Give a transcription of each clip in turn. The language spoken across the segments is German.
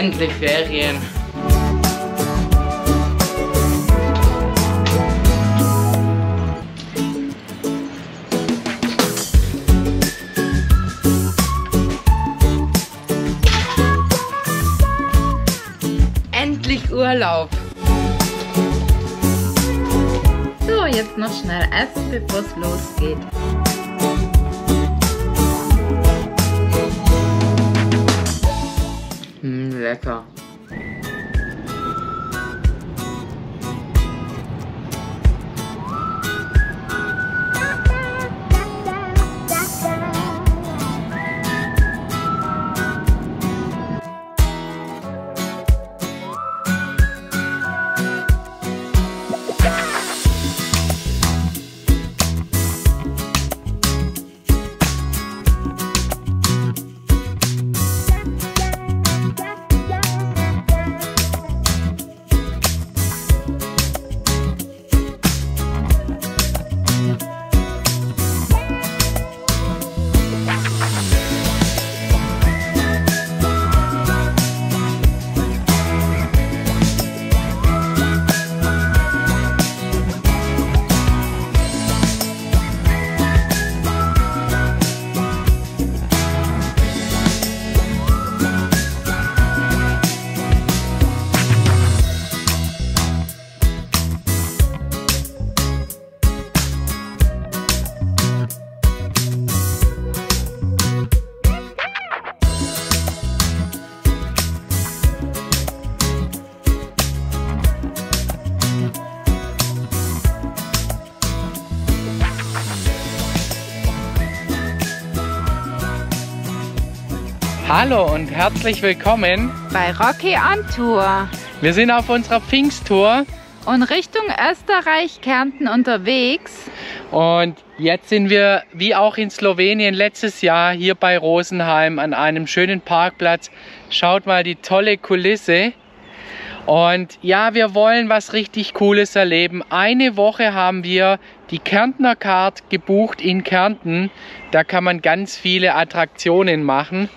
endlich Ferien. Endlich Urlaub. So, jetzt noch schnell essen, bevor es losgeht. Hm, lecker. Hallo und herzlich willkommen Bei Rocky on Tour Wir sind auf unserer Pfingsttour und Richtung Österreich, Kärnten unterwegs. und jetzt sind wir wie auch in Slowenien letztes Jahr hier bei Rosenheim an einem schönen Parkplatz. Schaut mal die tolle Kulisse. Und ja, wir wollen was richtig Cooles erleben. Eine Woche haben wir die Kärntner Card gebucht in Kärnten. Da kann man ganz viele Attraktionen machen.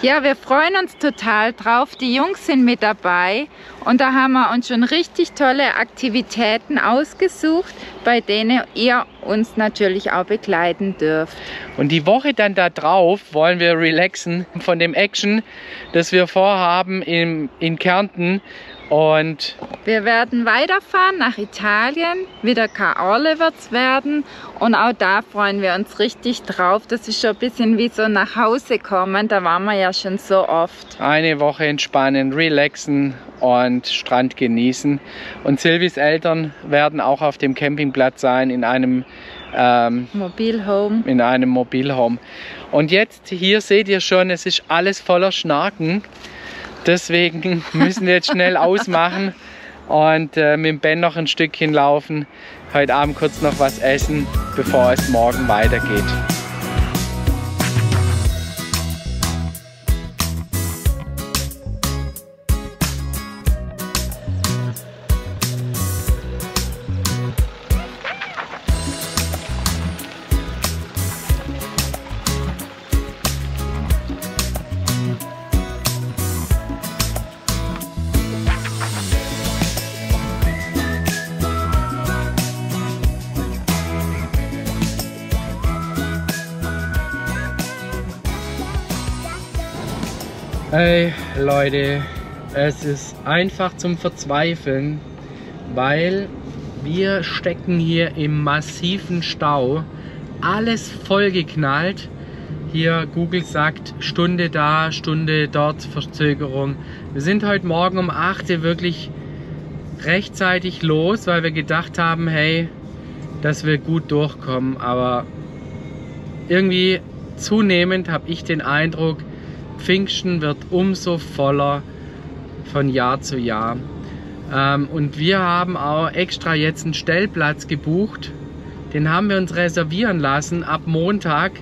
Ja, wir freuen uns total drauf. Die Jungs sind mit dabei und da haben wir uns schon richtig tolle Aktivitäten ausgesucht, bei denen ihr uns natürlich auch begleiten dürft. Und die Woche dann da drauf wollen wir relaxen von dem Action, das wir vorhaben in, in Kärnten. Und Wir werden weiterfahren nach Italien, wieder wird's werden und auch da freuen wir uns richtig drauf. Das ist schon ein bisschen wie so nach Hause kommen, da waren wir ja schon so oft. eine Woche entspannen, relaxen und Strand genießen. Und Silvis Eltern werden auch auf dem Campingplatz sein in einem, ähm, Mobilhome. in einem Mobilhome. Und jetzt hier seht ihr schon, es ist alles voller Schnaken. Deswegen müssen wir jetzt schnell ausmachen und äh, mit dem Ben noch ein Stückchen laufen. Heute Abend kurz noch was essen, bevor es morgen weitergeht. Hey Leute, es ist einfach zum Verzweifeln, weil wir stecken hier im massiven Stau. Alles vollgeknallt. Hier Google sagt Stunde da, Stunde dort, Verzögerung. Wir sind heute Morgen um 8 Uhr wirklich rechtzeitig los, weil wir gedacht haben, hey, dass wir gut durchkommen. Aber irgendwie zunehmend habe ich den Eindruck, Pfingsten wird umso voller von Jahr zu Jahr. Ähm, und wir haben auch extra jetzt einen Stellplatz gebucht. Den haben wir uns reservieren lassen ab Montag.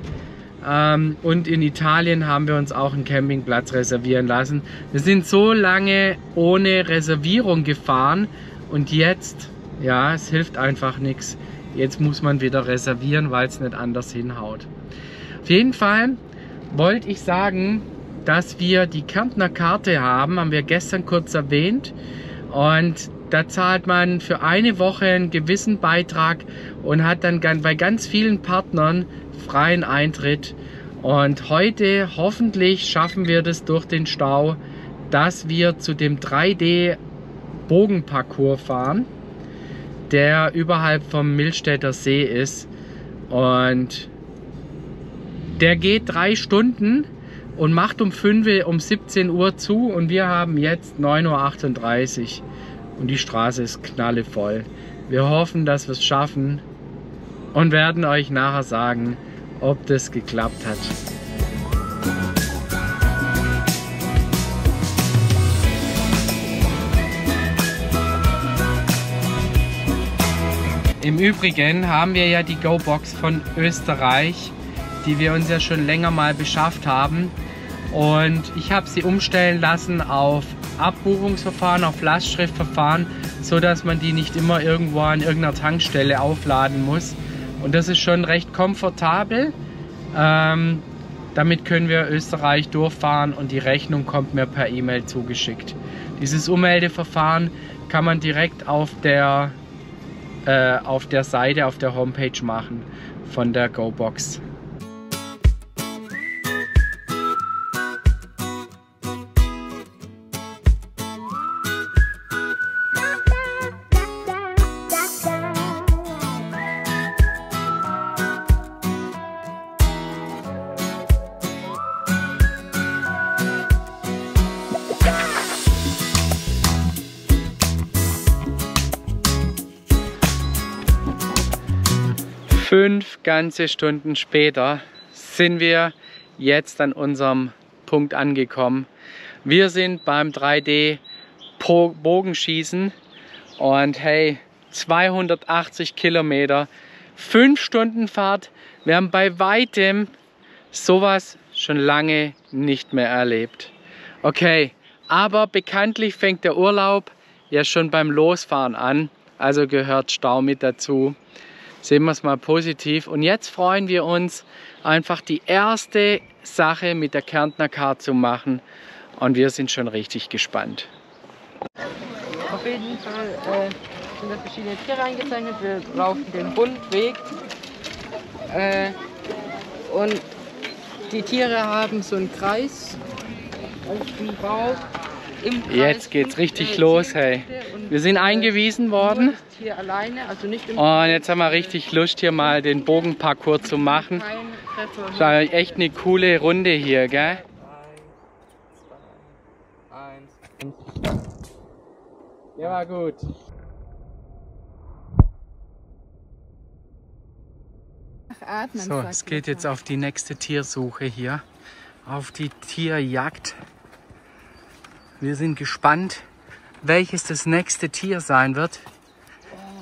Ähm, und in Italien haben wir uns auch einen Campingplatz reservieren lassen. Wir sind so lange ohne Reservierung gefahren und jetzt, ja, es hilft einfach nichts. Jetzt muss man wieder reservieren, weil es nicht anders hinhaut. Auf jeden Fall wollte ich sagen, dass wir die Kärntner Karte haben, haben wir gestern kurz erwähnt. Und da zahlt man für eine Woche einen gewissen Beitrag und hat dann bei ganz vielen Partnern freien Eintritt. Und heute hoffentlich schaffen wir das durch den Stau, dass wir zu dem 3D Bogenparcours fahren, der überhalb vom Millstädter See ist. Und der geht drei Stunden und macht um 5 um 17 Uhr zu und wir haben jetzt 9.38 Uhr und die Straße ist knallevoll. Wir hoffen, dass wir es schaffen und werden euch nachher sagen, ob das geklappt hat. Im Übrigen haben wir ja die GoBox von Österreich, die wir uns ja schon länger mal beschafft haben. Und ich habe sie umstellen lassen auf Abbuchungsverfahren, auf Lastschriftverfahren, so dass man die nicht immer irgendwo an irgendeiner Tankstelle aufladen muss. Und das ist schon recht komfortabel. Ähm, damit können wir Österreich durchfahren und die Rechnung kommt mir per E-Mail zugeschickt. Dieses Ummeldeverfahren kann man direkt auf der, äh, auf der Seite, auf der Homepage machen von der GoBox. Ganze Stunden später sind wir jetzt an unserem Punkt angekommen. Wir sind beim 3D Bogenschießen und hey, 280 Kilometer, fünf Stunden Fahrt. Wir haben bei weitem sowas schon lange nicht mehr erlebt. Okay, aber bekanntlich fängt der Urlaub ja schon beim Losfahren an, also gehört Stau mit dazu sehen wir es mal positiv. Und jetzt freuen wir uns, einfach die erste Sache mit der Kärntner Card zu machen. Und wir sind schon richtig gespannt. Auf jeden Fall äh, sind da verschiedene Tiere eingezeichnet. Wir laufen den Rundweg. Äh, und die Tiere haben so einen Kreis auf dem Bauch. Jetzt geht's richtig los, hey. Wir sind eingewiesen worden. Also und jetzt haben wir richtig Lust, hier mal den Bogenparcours zu machen. Das war echt eine coole Runde hier, gell? Der war gut. So, es geht jetzt auf die nächste Tiersuche hier. Auf die Tierjagd. Wir sind gespannt, welches das nächste Tier sein wird,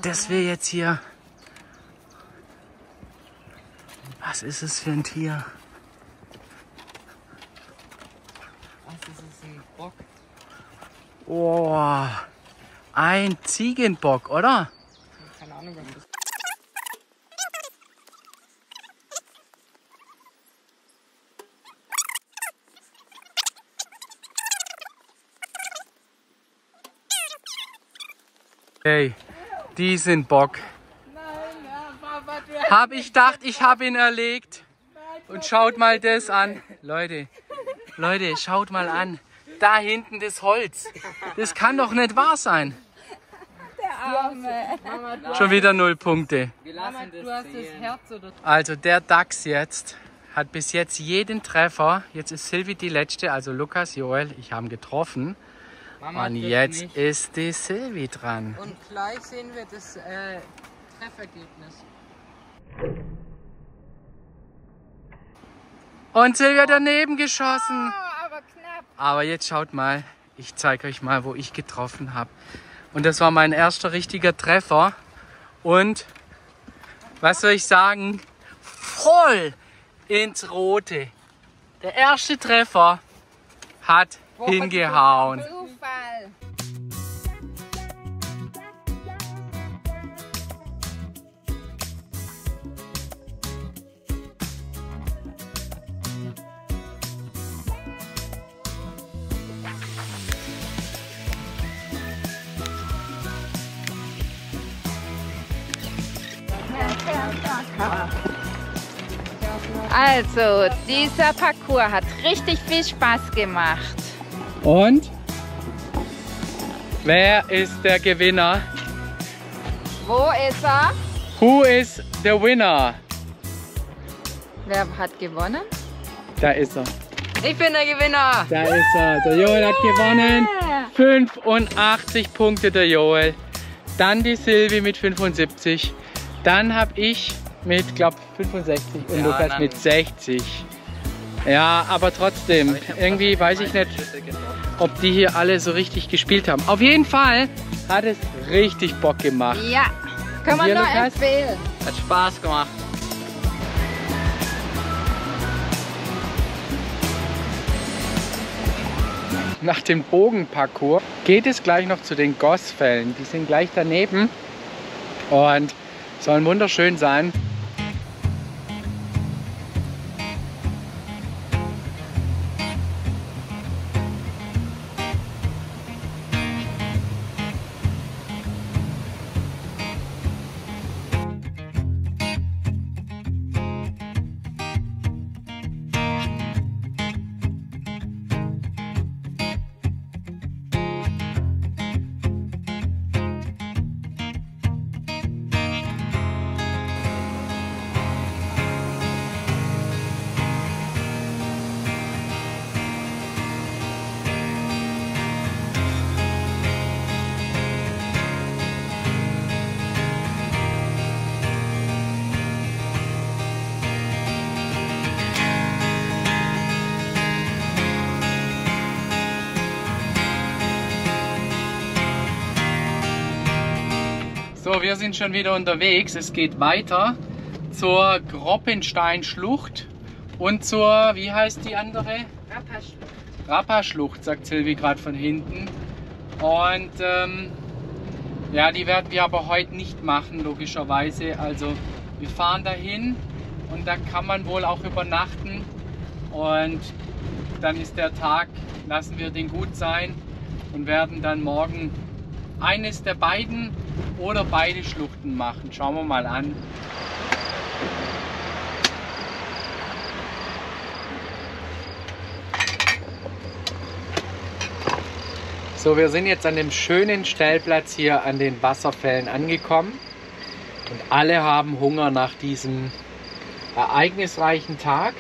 das wir jetzt hier... Was ist es für ein Tier? Was ist es, ein Bock? Oh, ein Ziegenbock, oder? Keine Ahnung, was das ist. Hey, diesen Bock. Hab ich gedacht, ich habe ihn erlegt. Und schaut mal das an. Leute, Leute, schaut mal an. Da hinten das Holz. Das kann doch nicht wahr sein. Der Arme. Schon wieder null Punkte. Also der Dachs jetzt hat bis jetzt jeden Treffer. Jetzt ist Silvi die letzte, also Lukas, Joel, ich habe ihn getroffen. Mama Und jetzt nicht. ist die Silvi dran. Und gleich sehen wir das äh, Treffergebnis. Und Silvi hat daneben geschossen. Oh, aber knapp. Aber jetzt schaut mal, ich zeige euch mal, wo ich getroffen habe. Und das war mein erster richtiger Treffer. Und was soll ich sagen? Voll ins Rote. Der erste Treffer hat hingehauen. Also, dieser Parcours hat richtig viel Spaß gemacht. Und wer ist der Gewinner? Wo ist er? Who is the winner? Wer hat gewonnen? Da ist er. Ich bin der Gewinner. Da ist er. Der Joel hat gewonnen. 85 Punkte der Joel. Dann die Silvi mit 75. Dann habe ich mit, glaube 65 und Ja, Lukas dann- mit 60. Ja, aber trotzdem, irgendwie weiß ich nicht, ob die hier alle so richtig gespielt haben. Auf jeden Fall hat es richtig Bock gemacht. Ja, kann man dir, nur Lukas? empfehlen. Hat Spaß gemacht. Nach dem Bogenparcours geht es gleich noch zu den Gossfällen. Die sind gleich daneben und sollen wunderschön sein. So, wir sind schon wieder unterwegs. Es geht weiter zur Groppensteinschlucht und zur, wie heißt die andere? Rappa-Schlucht, sagt Silvi gerade von hinten. Und ähm, ja, die werden wir aber heute nicht machen, logischerweise. Also wir fahren dahin und da kann man wohl auch übernachten. Und dann ist der Tag, lassen wir den gut sein und werden dann morgen eines der beiden oder beide Schluchten machen. Schauen wir mal an. So, wir sind jetzt an dem schönen Stellplatz hier an den Wasserfällen angekommen. Und alle haben Hunger nach diesem ereignisreichen Tag.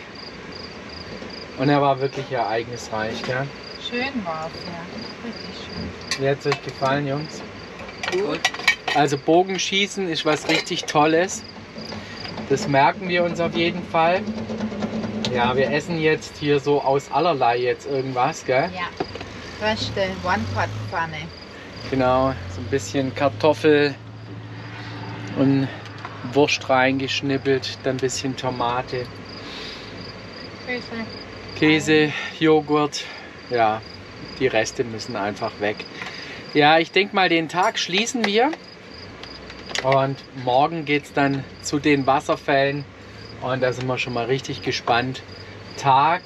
Und er war wirklich ereignisreich, gell? Schön war es, ja. Richtig schön. Wie hat es euch gefallen, Jungs? Gut. Also Bogenschießen ist was richtig Tolles. Das merken wir uns auf jeden Fall. Ja, wir essen jetzt hier so aus allerlei jetzt irgendwas, gell? Ja. Reste One-Pot-Pfanne. Genau, so ein bisschen Kartoffel und Wurst reingeschnippelt, dann ein bisschen Tomate, Grüße. Käse, Joghurt. Ja, die Reste müssen einfach weg. Ja, ich denke mal, den Tag schließen wir. Und morgen geht es dann zu den Wasserfällen. Und da sind wir schon mal richtig gespannt. Tag,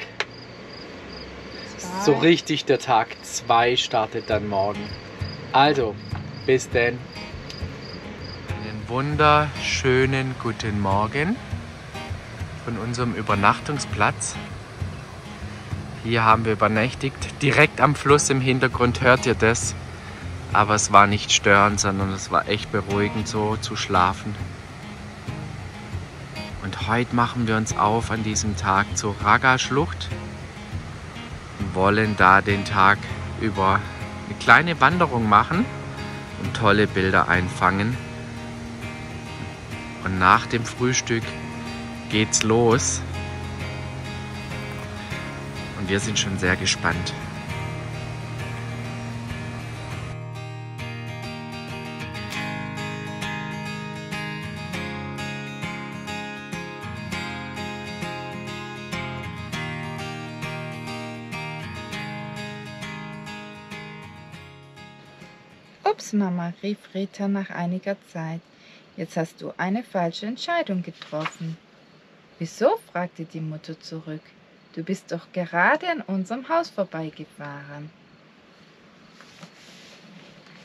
so richtig der Tag 2 startet dann morgen. Also, bis denn. Einen wunderschönen guten Morgen von unserem Übernachtungsplatz. Hier haben wir übernächtigt. Direkt am Fluss im Hintergrund hört ihr das. Aber es war nicht störend, sondern es war echt beruhigend so zu schlafen. Und heute machen wir uns auf an diesem Tag zur Raga-Schlucht und wollen da den Tag über eine kleine Wanderung machen und tolle Bilder einfangen. Und nach dem Frühstück geht's los. Und wir sind schon sehr gespannt. Mama, rief Rita nach einiger Zeit. Jetzt hast du eine falsche Entscheidung getroffen. Wieso? fragte die Mutter zurück. Du bist doch gerade an unserem Haus vorbeigefahren.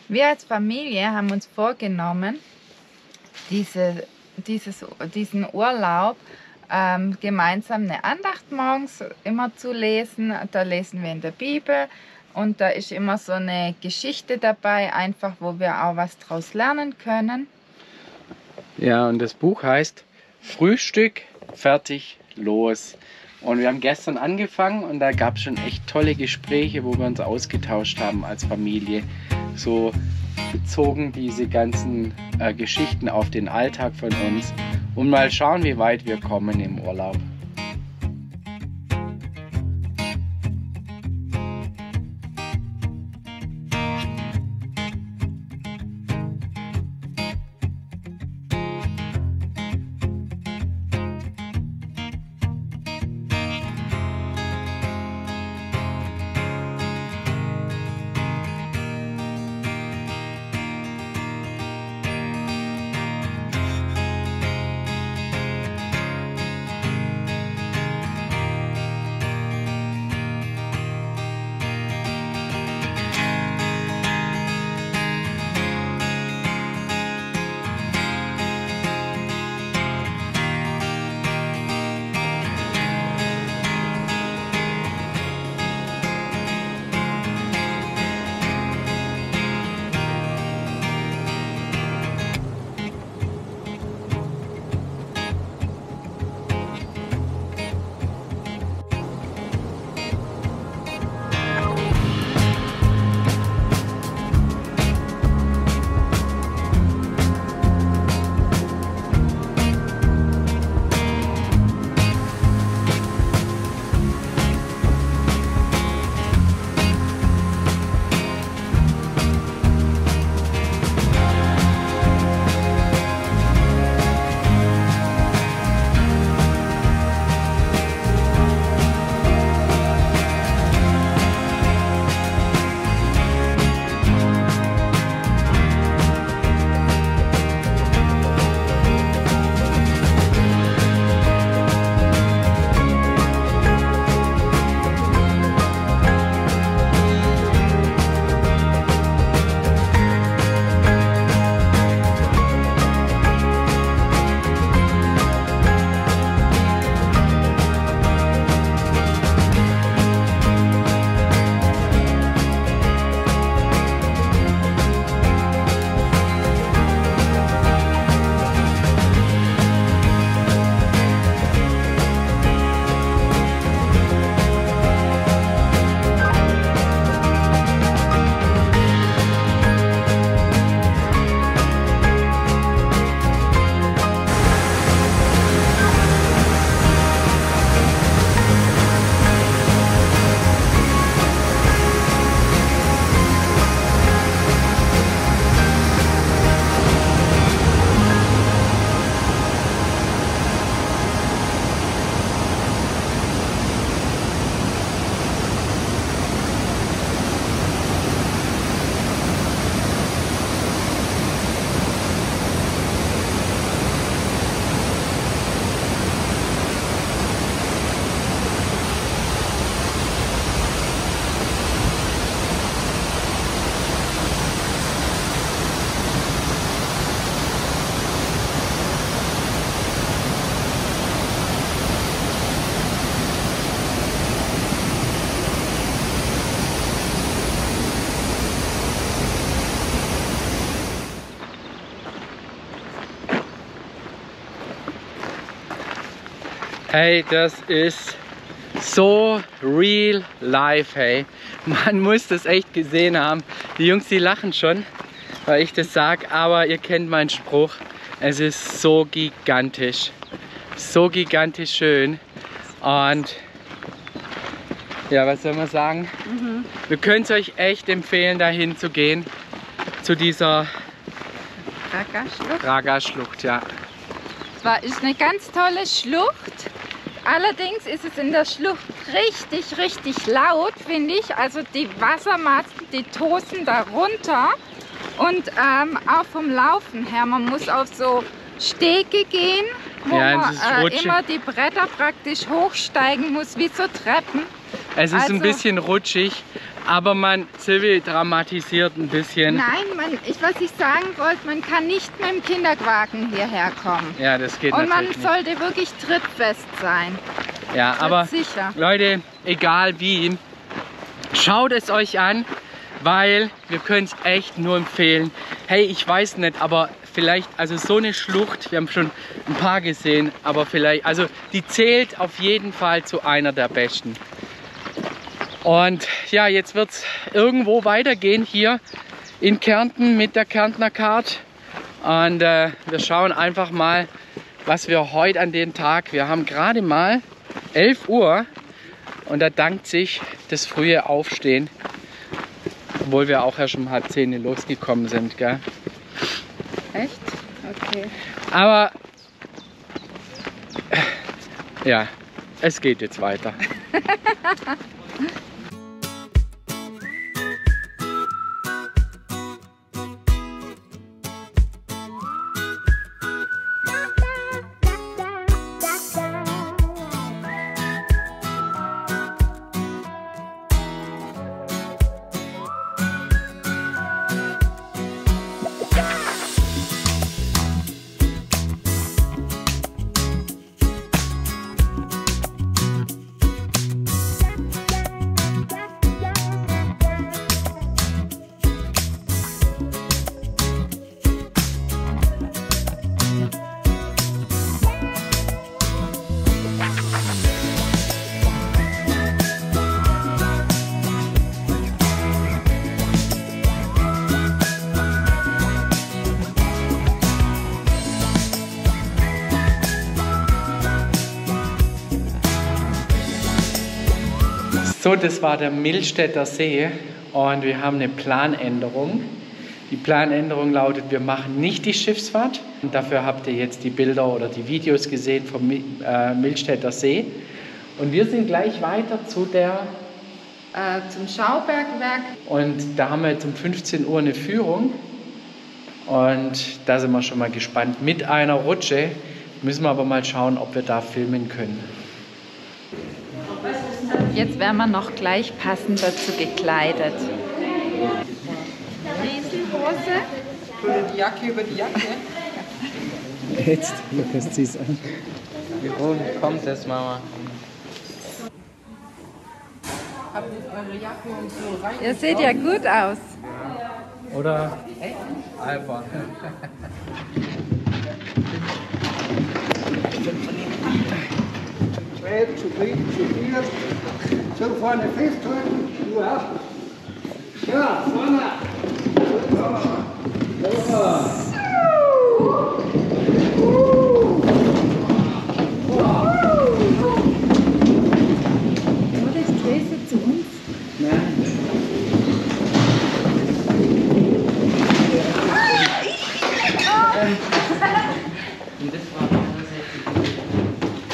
Wir als Familie haben uns vorgenommen, diese dieses, diesen Urlaub ähm, gemeinsam eine Andacht morgens immer zu lesen. Da lesen wir in der Bibel und da ist immer so eine Geschichte dabei, einfach wo wir auch was draus lernen können. Ja, und das Buch heißt Frühstück, fertig, los. Und wir haben gestern angefangen und da gab es schon echt tolle Gespräche, wo wir uns ausgetauscht haben als Familie. So bezogen diese ganzen äh, Geschichten auf den Alltag von uns und mal schauen, wie weit wir kommen im Urlaub. Hey, das ist so real life, hey. Man muss das echt gesehen haben. Die Jungs, die lachen schon, weil ich das sag, aber ihr kennt meinen Spruch. Es ist so gigantisch. So gigantisch schön. Und ja, was soll man sagen? Mhm. Wir können es euch echt empfehlen, dahin zu gehen. Zu dieser Raga-Schlucht. Raga-Schlucht, ja. Es war ist eine ganz tolle Schlucht. Allerdings ist es in der Schlucht richtig, richtig laut, finde ich. Also die Wassermassen, die tosen da runter. Und ähm, auch vom Laufen her, man muss auf so Stege gehen, wo Ja, man äh, immer die Bretter praktisch hochsteigen muss, wie so Treppen. Es ist Also- ein bisschen rutschig, Aber man, Silvi dramatisiert ein bisschen. Nein, man, ich, was ich sagen wollte, man kann nicht mit dem Kinderwagen hierher kommen. Ja, das geht Und man natürlich sollte wirklich trittfest sein. nicht. Ja, aber sicher. Leute, egal wie, schaut es euch an, weil wir können es echt nur empfehlen. Hey, ich weiß nicht, aber vielleicht, also so eine Schlucht, wir haben schon ein paar gesehen, aber vielleicht, also die zählt auf jeden Fall zu einer der besten. Und ja, jetzt wird es irgendwo weitergehen hier in Kärnten mit der Kärntner Card. Und äh, wir schauen einfach mal, was wir heute an den Tag, wir haben gerade mal 11 Uhr und da dankt sich das frühe Aufstehen, obwohl wir auch erst um halb zehn losgekommen sind. Gell? Echt? Okay. Aber ja, es geht jetzt weiter. So, das war der Millstätter See und wir haben eine Planänderung. Die Planänderung lautet, wir machen nicht die Schiffsfahrt. Und dafür habt ihr jetzt die Bilder oder die Videos gesehen vom äh, Millstätter See. Und wir sind gleich weiter zu der, Äh, zum Schaubergwerk. und da haben wir jetzt um 15 Uhr eine Führung. Und da sind wir schon mal gespannt. Mit einer Rutsche müssen wir aber mal schauen, ob wir da filmen können. Jetzt werden wir noch gleich passend dazu gekleidet. Riesenhose. Die Jacke über die Jacke. Jetzt, Lukas, zieh's an. Wie rum kommt das, Mama? Habt ihr eure Jacke und so rein? Ihr seht ja gut aus. Oder? Alpha. Zwei, zu dritt, zu viert. So vorne festhalten, du auch. Ja, vorne. Oder ich drehe sie zu uns. Und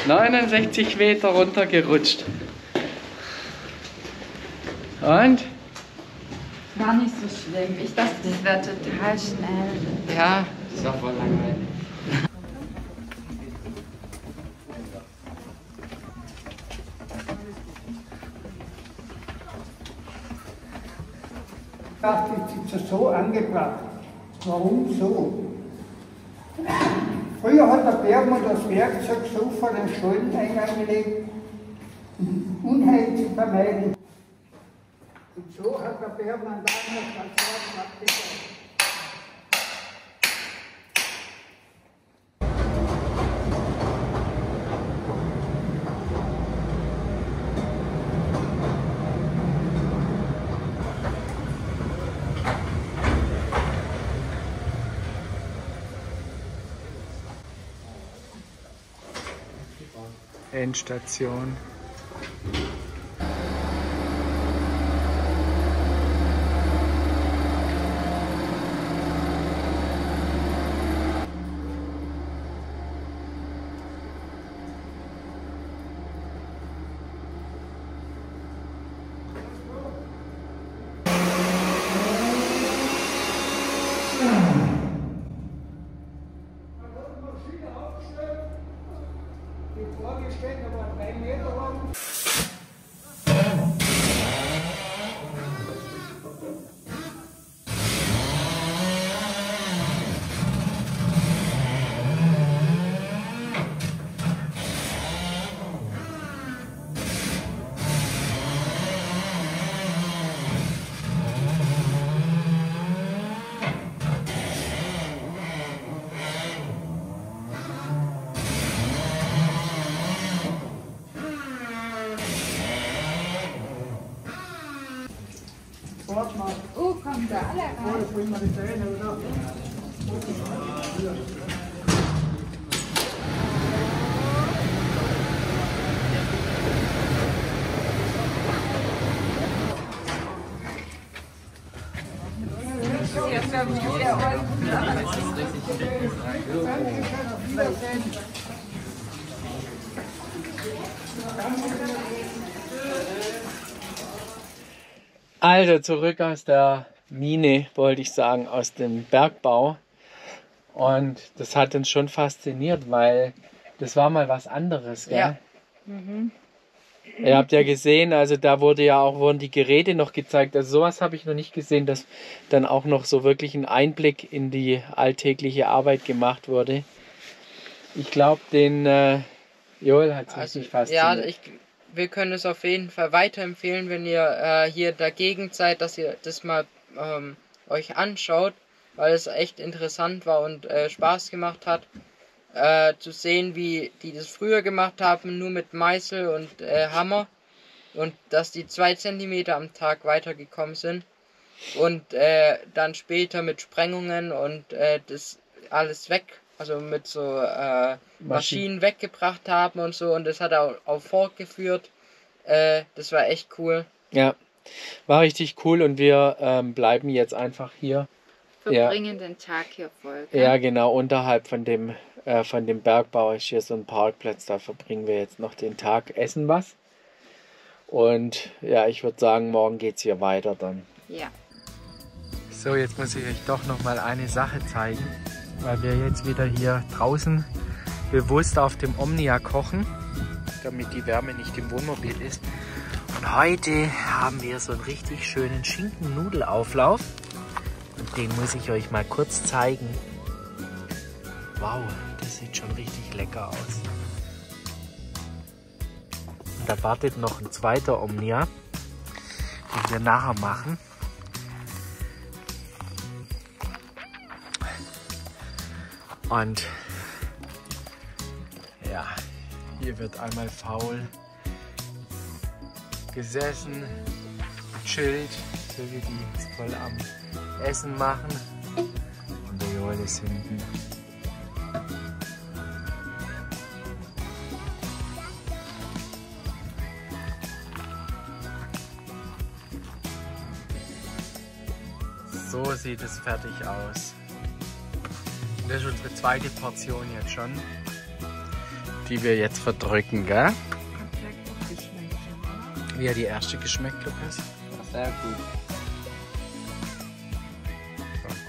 69 Meter runtergerutscht. Und? War nicht so schlimm. Ich dachte, das wäre total schnell. Ja, das war voll langweilig. Das ist jetzt so angebracht. Warum so? Früher hat der Bergmann das Werkzeug so vor den Stolleneingang gelegt, um Unheil zu vermeiden. Und so hat der Bergmann damals als Ort Endstation. Also zurück aus der Mine, wollte ich sagen, aus dem Bergbau. Und das hat uns schon fasziniert, weil das war mal was anderes. Gell? Ja. Ihr habt ja gesehen, also da wurde ja auch wurden die Geräte noch gezeigt. Also sowas habe ich noch nicht gesehen, dass dann auch noch so wirklich ein Einblick in die alltägliche Arbeit gemacht wurde. Ich glaube, den äh, Joel hat es Also, richtig ja, fasziniert. ich, wir können es auf jeden Fall weiterempfehlen, wenn ihr äh, hier dagegen seid, dass ihr das mal ähm, euch anschaut, weil es echt interessant war und äh, Spaß gemacht hat, äh, zu sehen, wie die das früher gemacht haben, nur mit Meißel und äh, Hammer. Und dass die zwei Zentimeter am Tag weitergekommen sind. Und äh, dann später mit Sprengungen und äh, das alles weg, also mit so äh, Maschinen. Weggebracht haben und so. Und das hat auch, auch fortgeführt. Äh, das war echt cool. Ja, war richtig cool und wir ähm, bleiben jetzt einfach hier. Ja. Verbringen den Tag hier voll. gell? Ja, genau, unterhalb von dem, äh, von dem Bergbau ist hier so ein Parkplatz, da verbringen wir jetzt noch den Tag, essen was. Und ja, ich würde sagen, morgen geht es hier weiter dann. Ja. So, jetzt muss ich euch doch noch mal eine Sache zeigen, weil wir jetzt wieder hier draußen bewusst auf dem Omnia kochen, damit die Wärme nicht im Wohnmobil ist. Und heute haben wir so einen richtig schönen Schinken-Nudelauflauf. Und den muss ich euch mal kurz zeigen. Wow, das sieht schon richtig lecker aus. Und da wartet noch ein zweiter Omnia, den wir nachher machen. Und ja, hier wird einmal faul gesessen, gechillt, so wie die jetzt voll am Essen machen. Und der Joel ist hinten. So sieht es fertig aus. Das ist unsere zweite Portion jetzt schon, die wir jetzt verdrücken, gell? Wie hat die erste geschmeckt, Lukas? Sehr gut.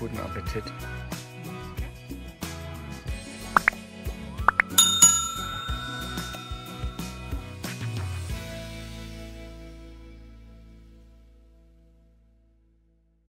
Guten Appetit.